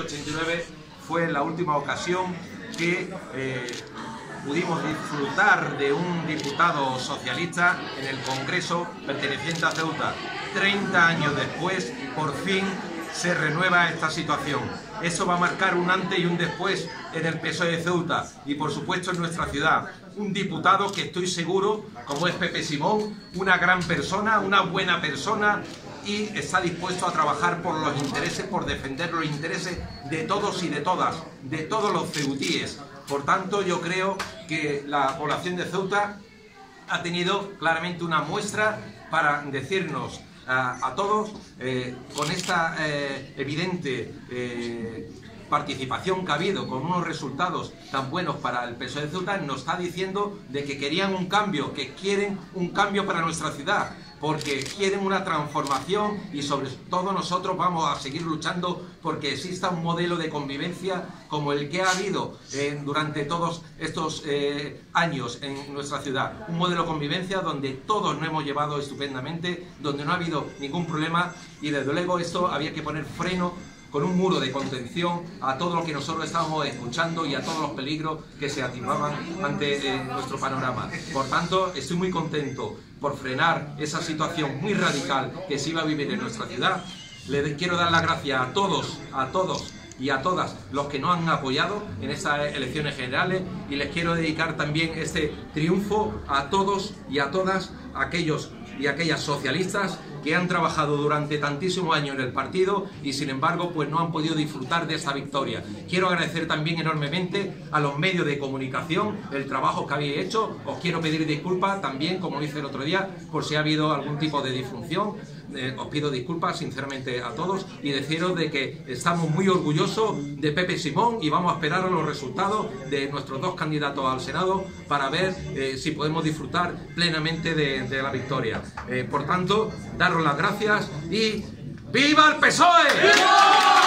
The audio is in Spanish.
1989 fue la última ocasión que eh, pudimos disfrutar de un diputado socialista en el Congreso perteneciente a Ceuta. 30 años después, por fin se renueva esta situación. Eso va a marcar un antes y un después en el PSOE de Ceuta y por supuesto en nuestra ciudad. Un diputado que estoy seguro, como es Pepe Simón, una gran persona, una buena persona y está dispuesto a trabajar por los intereses, por defender los intereses de todos y de todas, de todos los ceutíes. Por tanto, yo creo que la población de Ceuta ha tenido claramente una muestra para decirnos a, todos eh, con esta eh, evidente eh, participación que ha habido con unos resultados tan buenos para el PSOE de Ceuta nos está diciendo de que querían un cambio, que quieren un cambio para nuestra ciudad, porque quieren una transformación y sobre todo nosotros vamos a seguir luchando porque exista un modelo de convivencia como el que ha habido durante todos estos eh, años en nuestra ciudad. Un modelo de convivencia donde todos nos hemos llevado estupendamente, donde no ha habido ningún problema y desde luego esto había que poner freno con un muro de contención a todo lo que nosotros estábamos escuchando y a todos los peligros que se activaban ante eh, nuestro panorama. Por tanto, estoy muy contento por frenar esa situación muy radical que se iba a vivir en nuestra ciudad. Le quiero dar las gracias a todos, a todos y a todas los que nos han apoyado en estas elecciones generales y les quiero dedicar también este triunfo a todos y a todas aquellos y aquellas socialistas que han trabajado durante tantísimos años en el partido y sin embargo pues no han podido disfrutar de esta victoria. Quiero agradecer también enormemente a los medios de comunicación el trabajo que habéis hecho. Os quiero pedir disculpas también, como lo hice el otro día, por si ha habido algún tipo de disfunción. Eh, os pido disculpas sinceramente a todos y deciros de que estamos muy orgullosos de Pepe Simón y vamos a esperar a los resultados de nuestros dos candidatos al Senado para ver eh, si podemos disfrutar plenamente de, la victoria. Eh, por tanto, daros las gracias y ¡Viva el PSOE!